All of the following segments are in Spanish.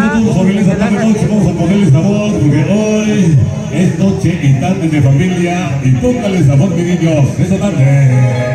minutos sobre esta tarde noche vamos a ponerle sabor porque hoy es noche y tarde de familia y póngale sabor mi niños esta tarde.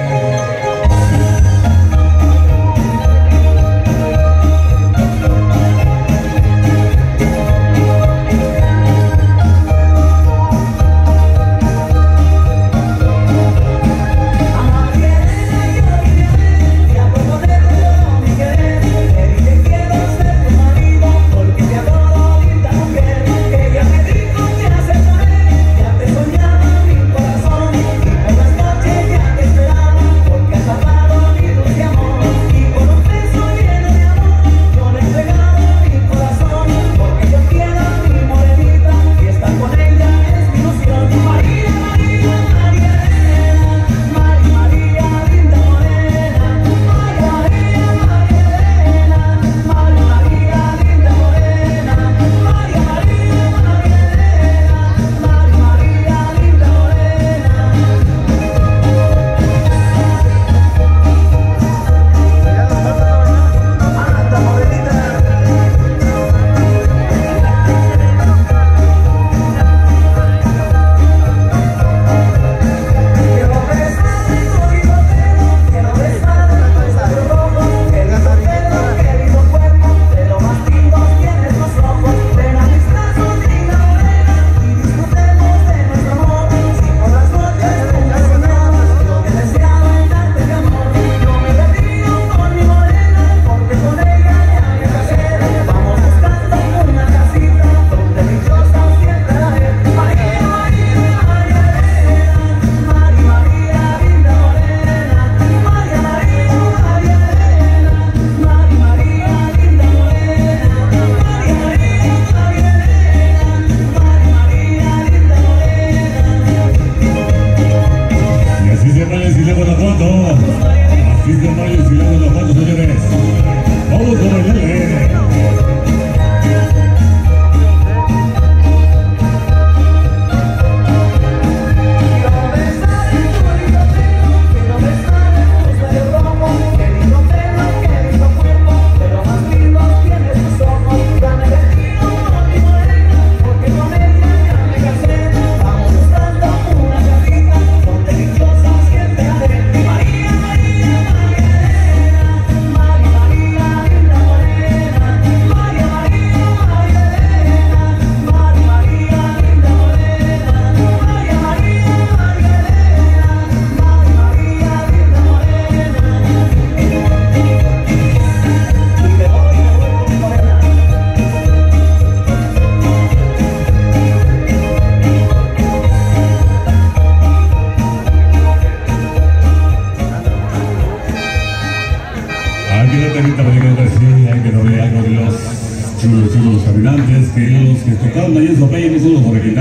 Vamos, Cristian Mayo, Ciudad de los Matos, señores. Vamos con el que los que tocaron ahí en Sopey no son los originales.